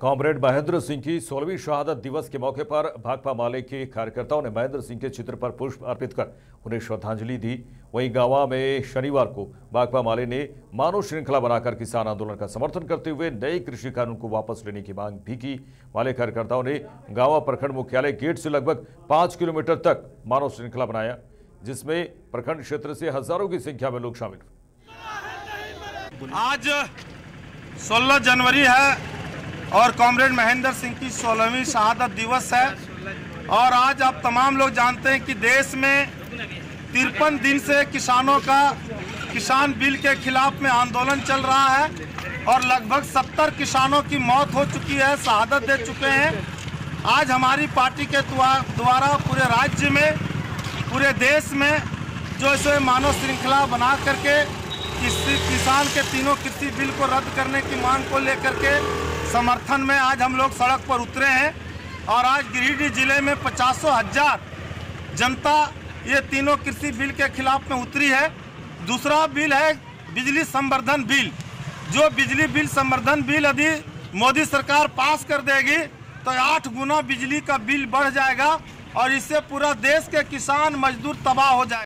Comrade Mahendra Singh की सोलहवीं शहादत दिवस के मौके पर भाकपा माले के कार्यकर्ताओं ने महेंद्र सिंह के चित्र पर पुष्प अर्पित कर उन्हें श्रद्धांजलि दी। वहीं गावा में शनिवार को भाकपा माले ने मानव श्रृंखला बनाकर किसान आंदोलन का समर्थन करते हुए नए कृषि कानून को वापस लेने की मांग भी की। माले कार्यकर्ताओं ने गावा प्रखंड मुख्यालय गेट से लगभग पाँच किलोमीटर तक मानव श्रृंखला बनाया, जिसमें प्रखंड क्षेत्र से हज़ारों की संख्या में लोग शामिल हुए। आज 16 जनवरी है और कॉमरेड महेंद्र सिंह की सोलहवीं शहादत दिवस है। और आज आप तमाम लोग जानते हैं कि देश में तिरपन दिन से किसानों का, किसान बिल के खिलाफ में आंदोलन चल रहा है और लगभग 70 किसानों की मौत हो चुकी है, शहादत दे चुके हैं। आज हमारी पार्टी के द्वारा पूरे राज्य में, पूरे देश में जो इसे मानव श्रृंखला बना करके किसी, किसान के तीनों कृषि बिल को रद्द करने की मांग को लेकर के समर्थन में आज हम लोग सड़क पर उतरे हैं और आज गिरिडीह ज़िले में पचासों हज़ार जनता ये तीनों कृषि बिल के खिलाफ में उतरी है। दूसरा बिल है बिजली संवर्धन बिल। जो बिजली बिल संवर्धन बिल यदि मोदी सरकार पास कर देगी तो आठ गुना बिजली का बिल बढ़ जाएगा और इससे पूरा देश के किसान मजदूर तबाह हो जाएगा।